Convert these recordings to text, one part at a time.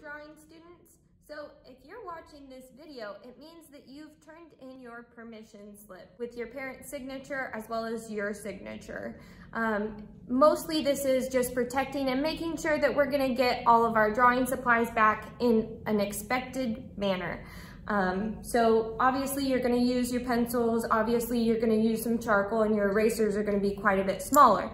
drawing students. So if you're watching this video, it means that you've turned in your permission slip with your parent's signature as well as your signature. Um, mostly this is just protecting and making sure that we're gonna get all of our drawing supplies back in an expected manner. Um, so obviously you're gonna use your pencils, obviously you're gonna use some charcoal and your erasers are gonna be quite a bit smaller.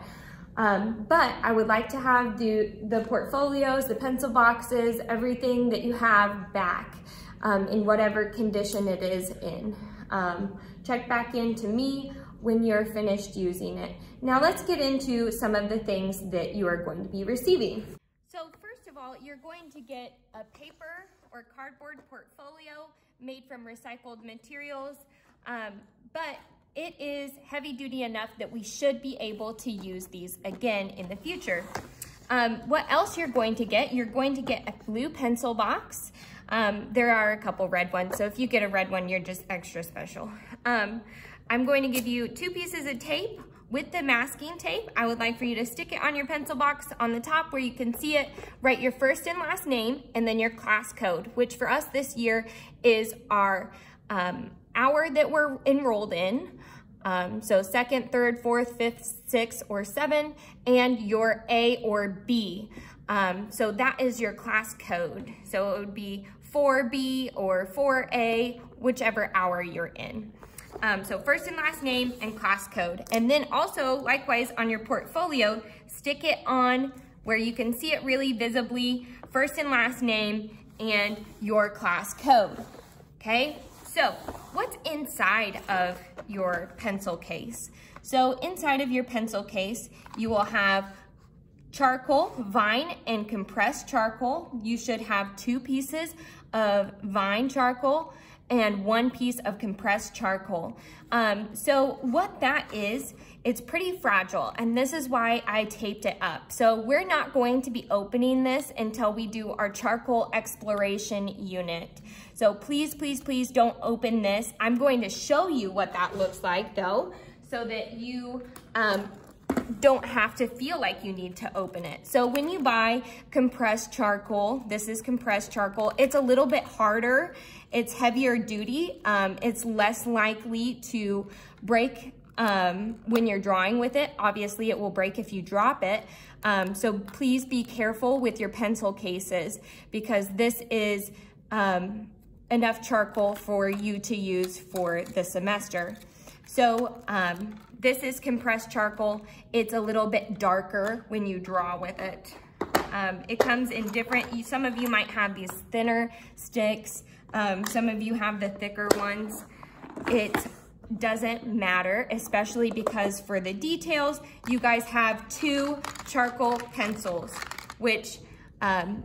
Um, but I would like to have the, the portfolios, the pencil boxes, everything that you have back um, in whatever condition it is in. Um, check back in to me when you're finished using it. Now let's get into some of the things that you are going to be receiving. So first of all, you're going to get a paper or cardboard portfolio made from recycled materials, um, but it is heavy duty enough that we should be able to use these again in the future. Um, what else you're going to get? You're going to get a blue pencil box. Um, there are a couple red ones, so if you get a red one, you're just extra special. Um, I'm going to give you two pieces of tape with the masking tape. I would like for you to stick it on your pencil box on the top where you can see it, write your first and last name, and then your class code, which for us this year is our um, hour that we're enrolled in. Um, so second, third, fourth, fifth, sixth, or seven, and your A or B. Um, so that is your class code. So it would be 4B or 4A, whichever hour you're in. Um, so first and last name and class code. And then also, likewise, on your portfolio, stick it on where you can see it really visibly, first and last name and your class code, okay? So what's inside of your pencil case? So inside of your pencil case, you will have charcoal, vine, and compressed charcoal. You should have two pieces of vine charcoal and one piece of compressed charcoal. Um, so what that is, it's pretty fragile and this is why I taped it up. So we're not going to be opening this until we do our charcoal exploration unit. So please, please, please don't open this. I'm going to show you what that looks like though, so that you um, don't have to feel like you need to open it. So when you buy compressed charcoal, this is compressed charcoal, it's a little bit harder, it's heavier duty, um, it's less likely to break um, when you're drawing with it. Obviously it will break if you drop it. Um, so please be careful with your pencil cases because this is um, enough charcoal for you to use for the semester. So um, this is compressed charcoal. It's a little bit darker when you draw with it. Um, it comes in different, some of you might have these thinner sticks. Um, some of you have the thicker ones. It doesn't matter, especially because for the details, you guys have two charcoal pencils, which um,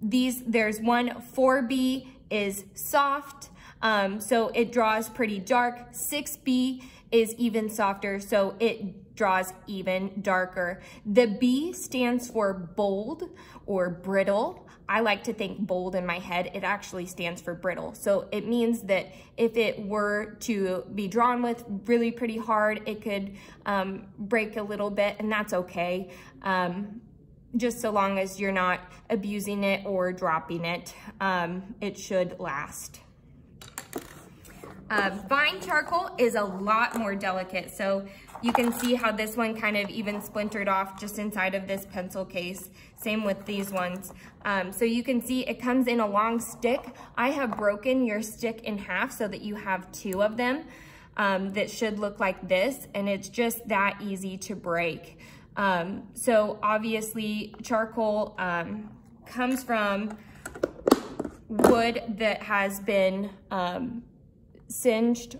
these, there's one 4B is soft, um, so it draws pretty dark. 6B is even softer, so it draws even darker. The B stands for bold or brittle. I like to think bold in my head. It actually stands for brittle. So it means that if it were to be drawn with really pretty hard, it could um, break a little bit and that's okay. Um, just so long as you're not abusing it or dropping it, um, it should last. Uh, vine charcoal is a lot more delicate. So you can see how this one kind of even splintered off just inside of this pencil case. Same with these ones. Um, so you can see it comes in a long stick. I have broken your stick in half so that you have two of them um, that should look like this. And it's just that easy to break. Um, so obviously charcoal um, comes from wood that has been um, singed.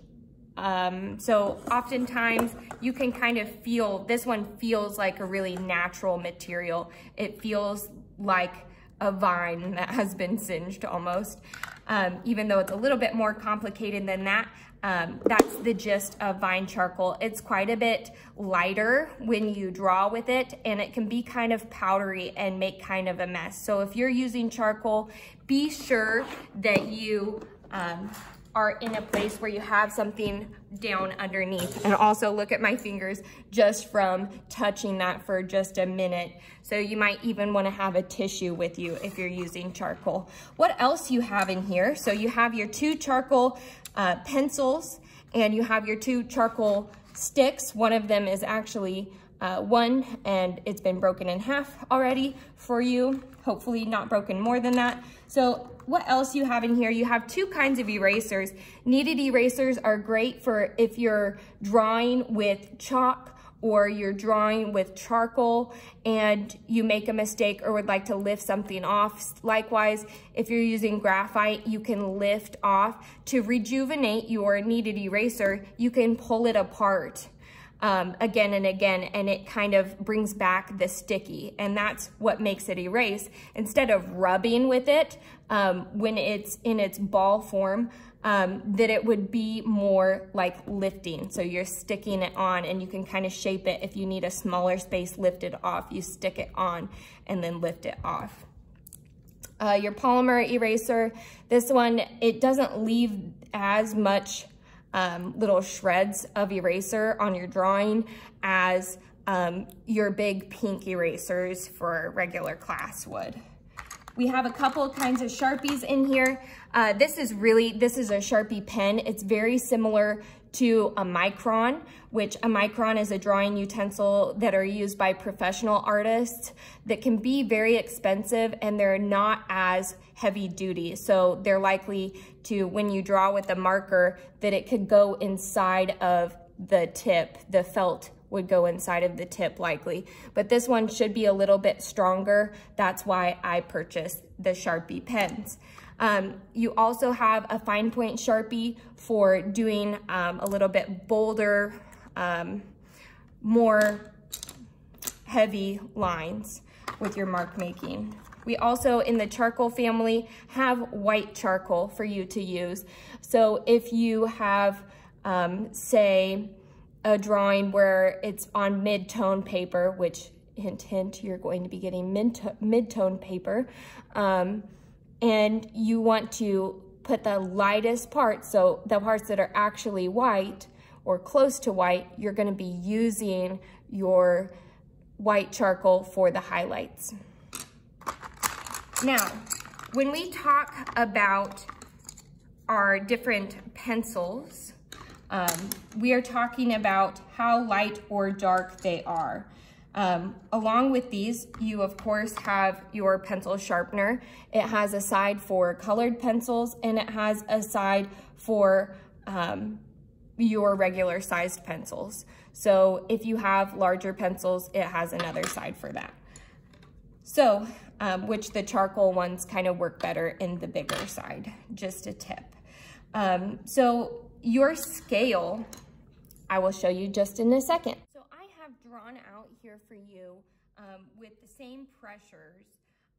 Um, so oftentimes you can kind of feel, this one feels like a really natural material. It feels like a vine that has been singed almost, um, even though it's a little bit more complicated than that. Um, that's the gist of vine charcoal. It's quite a bit lighter when you draw with it and it can be kind of powdery and make kind of a mess. So if you're using charcoal, be sure that you um, are in a place where you have something down underneath. And also look at my fingers just from touching that for just a minute. So you might even wanna have a tissue with you if you're using charcoal. What else you have in here? So you have your two charcoal uh, pencils and you have your two charcoal sticks. One of them is actually uh, one and it's been broken in half already for you. Hopefully not broken more than that. So what else you have in here? You have two kinds of erasers. Kneaded erasers are great for if you're drawing with chalk or you're drawing with charcoal and you make a mistake or would like to lift something off. Likewise, if you're using graphite, you can lift off. To rejuvenate your kneaded eraser, you can pull it apart um, again and again, and it kind of brings back the sticky, and that's what makes it erase. Instead of rubbing with it um, when it's in its ball form, um, that it would be more like lifting. So you're sticking it on and you can kind of shape it. If you need a smaller space lifted off, you stick it on and then lift it off. Uh, your polymer eraser, this one, it doesn't leave as much um, little shreds of eraser on your drawing as um, your big pink erasers for regular class would. We have a couple kinds of Sharpies in here. Uh, this is really, this is a Sharpie pen. It's very similar to a micron, which a micron is a drawing utensil that are used by professional artists that can be very expensive and they're not as heavy duty. So they're likely to, when you draw with a marker, that it could go inside of the tip, the felt would go inside of the tip likely. But this one should be a little bit stronger. That's why I purchased the Sharpie pens. Um, you also have a fine point Sharpie for doing um, a little bit bolder, um, more heavy lines with your mark making. We also, in the charcoal family, have white charcoal for you to use. So if you have, um, say, a drawing where it's on mid-tone paper, which hint, hint, you're going to be getting mid-tone paper, um, and you want to put the lightest parts, so the parts that are actually white or close to white, you're gonna be using your white charcoal for the highlights. Now, when we talk about our different pencils, um, we are talking about how light or dark they are. Um, along with these, you of course have your pencil sharpener. It has a side for colored pencils and it has a side for um, your regular sized pencils. So if you have larger pencils, it has another side for that. So, um, which the charcoal ones kind of work better in the bigger side, just a tip. Um, so your scale, I will show you just in a second. So I have drawn out here for you um, with the same pressures,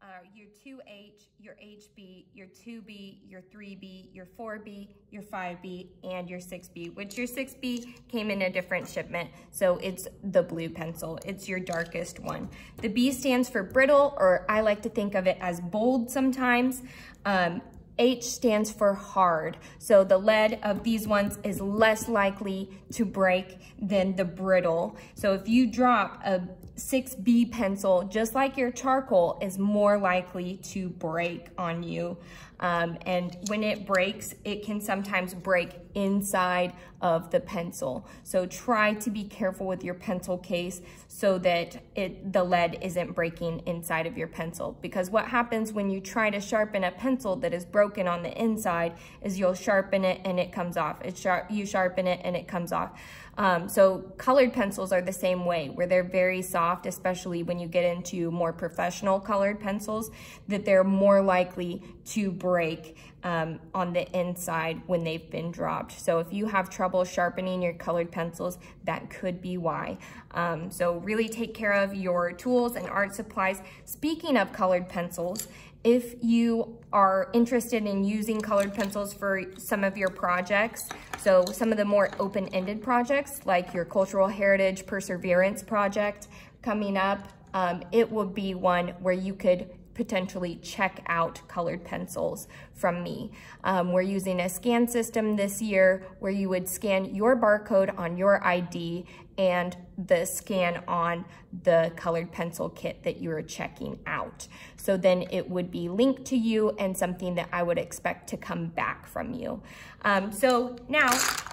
uh, your 2H, your HB, your 2B, your 3B, your 4B, your 5B, and your 6B, which your 6B came in a different shipment, so it's the blue pencil. It's your darkest one. The B stands for brittle, or I like to think of it as bold sometimes. Um, H stands for hard. So the lead of these ones is less likely to break than the brittle. So if you drop a 6B pencil, just like your charcoal, is more likely to break on you. Um, and when it breaks, it can sometimes break inside of the pencil. So try to be careful with your pencil case so that it, the lead isn't breaking inside of your pencil. Because what happens when you try to sharpen a pencil that is broken on the inside is you'll sharpen it and it comes off. Sharp, you sharpen it and it comes off. Um, so colored pencils are the same way, where they're very soft, especially when you get into more professional colored pencils, that they're more likely to break um, on the inside when they've been dropped. So if you have trouble sharpening your colored pencils, that could be why. Um, so really take care of your tools and art supplies. Speaking of colored pencils, if you are interested in using colored pencils for some of your projects, so some of the more open-ended projects like your Cultural Heritage Perseverance project coming up, um, it will be one where you could potentially check out colored pencils from me. Um, we're using a scan system this year where you would scan your barcode on your ID and the scan on the colored pencil kit that you are checking out. So then it would be linked to you and something that I would expect to come back from you. Um, so now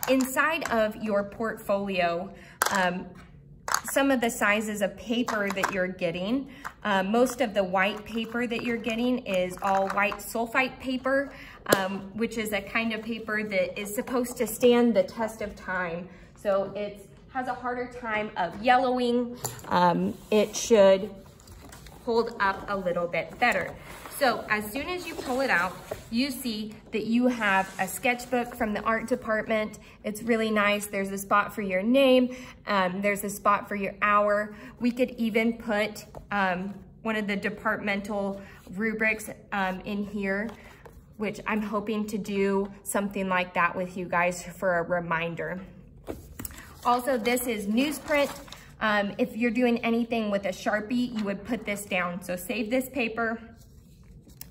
inside of your portfolio, um, some of the sizes of paper that you're getting. Uh, most of the white paper that you're getting is all white sulfite paper, um, which is a kind of paper that is supposed to stand the test of time. So it has a harder time of yellowing. Um, it should hold up a little bit better. So as soon as you pull it out, you see that you have a sketchbook from the art department. It's really nice. There's a spot for your name. Um, there's a spot for your hour. We could even put um, one of the departmental rubrics um, in here, which I'm hoping to do something like that with you guys for a reminder. Also, this is newsprint. Um, if you're doing anything with a Sharpie, you would put this down. So save this paper,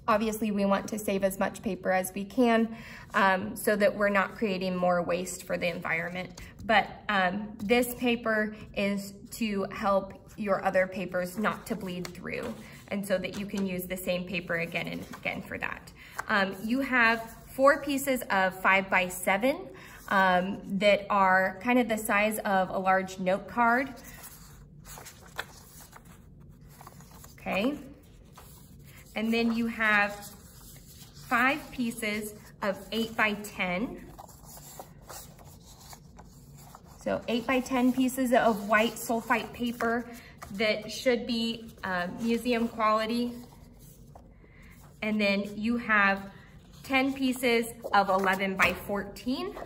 Obviously, we want to save as much paper as we can um, so that we're not creating more waste for the environment. But um, this paper is to help your other papers not to bleed through and so that you can use the same paper again and again for that. Um, you have four pieces of five by seven um, that are kind of the size of a large note card. Okay. And then you have five pieces of eight by 10. So eight by 10 pieces of white sulfite paper that should be uh, museum quality. And then you have 10 pieces of 11 by 14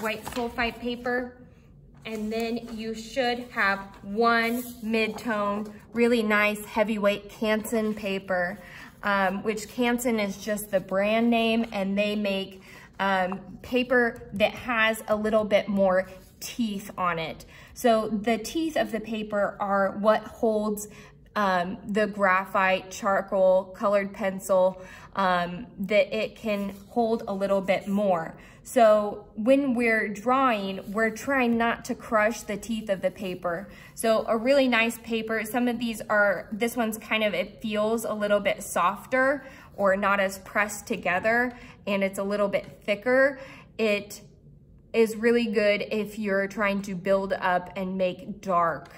white sulfite paper and then you should have one mid-tone, really nice heavyweight Canson paper, um, which Canson is just the brand name and they make um, paper that has a little bit more teeth on it. So the teeth of the paper are what holds um, the graphite, charcoal, colored pencil, um, that it can hold a little bit more. So when we're drawing, we're trying not to crush the teeth of the paper. So a really nice paper, some of these are, this one's kind of, it feels a little bit softer or not as pressed together and it's a little bit thicker. It is really good if you're trying to build up and make dark,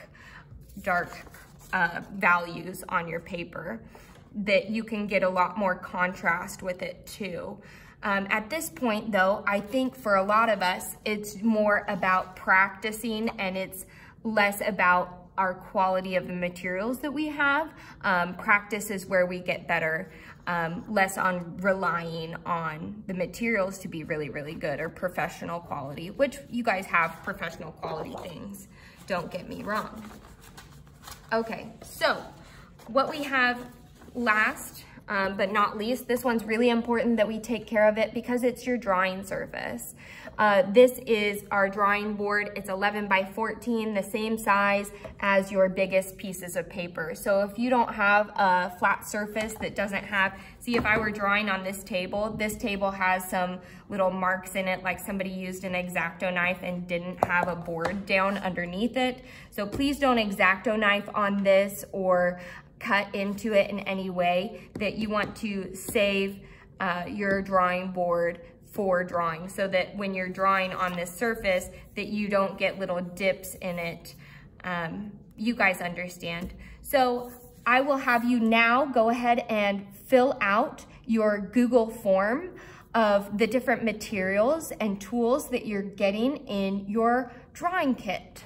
dark uh, values on your paper that you can get a lot more contrast with it too. Um, at this point though, I think for a lot of us, it's more about practicing and it's less about our quality of the materials that we have. Um, practice is where we get better, um, less on relying on the materials to be really, really good or professional quality, which you guys have professional quality things, don't get me wrong. Okay, so what we have last um, but not least, this one's really important that we take care of it because it's your drawing surface. Uh, this is our drawing board. It's 11 by 14, the same size as your biggest pieces of paper. So if you don't have a flat surface that doesn't have, see if I were drawing on this table, this table has some little marks in it like somebody used an X-Acto knife and didn't have a board down underneath it. So please don't X-Acto knife on this or cut into it in any way that you want to save uh, your drawing board for drawing so that when you're drawing on this surface that you don't get little dips in it. Um, you guys understand. So I will have you now go ahead and fill out your Google form of the different materials and tools that you're getting in your drawing kit.